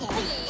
Oh,